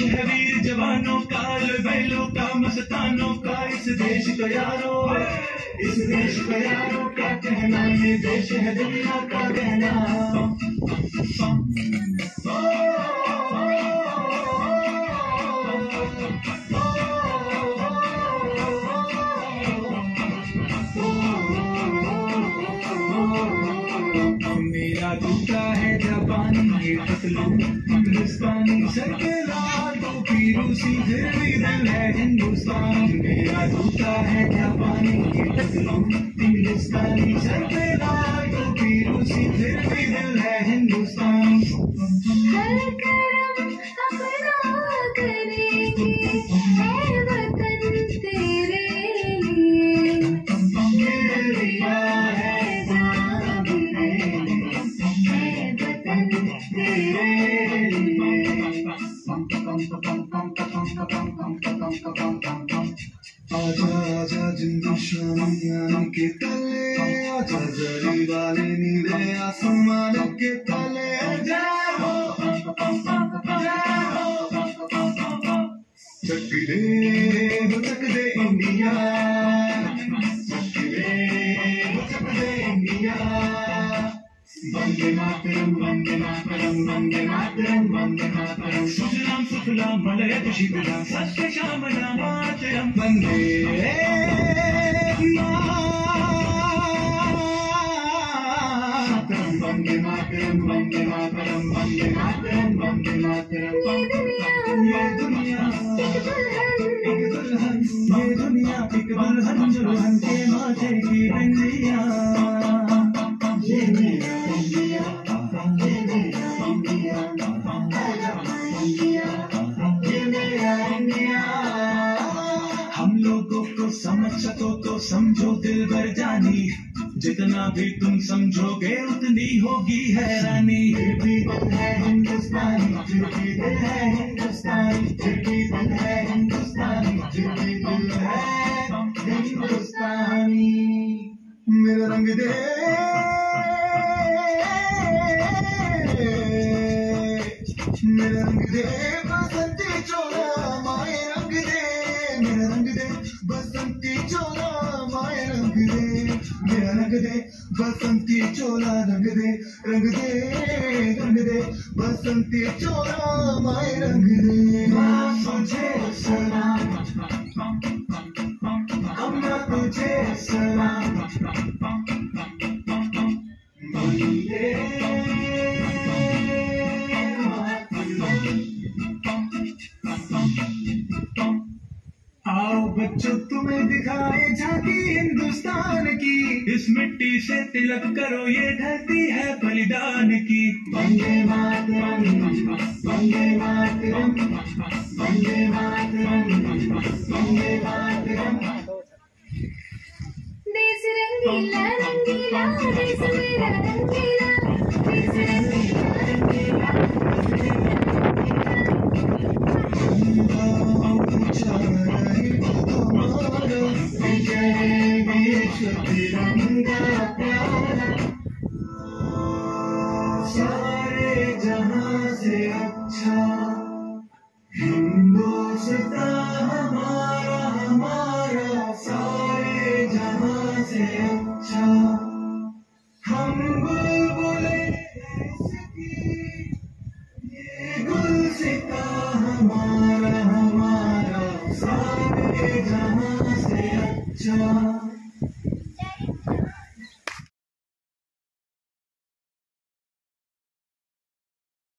है जवानों का बैलों का, मस्तानों का, इस देश का यारो, इस देश का यारो, क्या कहना ये देश है दुनिया का कहना? मेरा जूता है जापानी ये पतलू हिंदुस्तानी सर तो लाल टोपी रूसी फिर भी दिल है हिंदुस्तान। मेरा जूता है जापानी ये पतलू हिंदुस्तानी सर तो लाल टोपी रूसी फिर भी आजा आजा जिंदू शामियान के तले आजा जरी वाले नीले आसमान के तले जय हो जय हो चक दे हो चक दे इंडिया चक दे हो चक दे इंडिया वंदे मातरम वंदे मातरम वंदे मातरम वंदे मातरम सुजलाम, सुफलाम मलयज शिवलाम सत्य श्यामलाम मातरम। वंदे मातरम। वंदे मातरम वंदे मातरम वंदे मातरम वंदे मातरम। ये दुनिया। एक दुल्हन, ये दुनिया, एक दुल्हन। दुल्हन के माथे की बिंदिया समझो दिल भर जानी। जितना भी तुम समझोगे, उतनी होगी हैरानी। फिर भी दिल है हिंदुस्तानी, फिर भी दिल है हिंदुस्तानी, फिर भी दिल है हिंदुस्तानी, फिर भी दिल है हिंदुस्तानी। मेरा रंग दे। मेरा रंग दे बसंती बसंती चोला रंग दे रंग दे रंग दे। बसंती चोला माए रंग दे। तुझे सलाम। अम्मा तुझे सलाम। बच्चों तुम्हें दिखाए झांकी हिंदुस्तान की। इस मिट्टी से तिलक करो ये धरती है बलिदान की। वंदे मातरम वंदे मातरम वंदे मातरम वंदे मातरम। देश रंगीला रंगीला देश मेरा रंगीला। हिंदुस्तान हमारा हमारा सारे जहाँ से अच्छा। हम बुलबुले